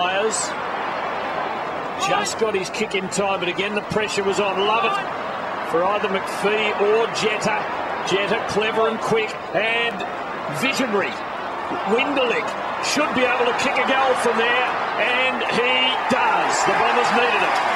players. Just got his kick in time, but again the pressure was on. Love it for either McPhee or Jetta. Jetta clever and quick and visionary. Winderlich should be able to kick a goal from there, and he does. The Bombers needed it.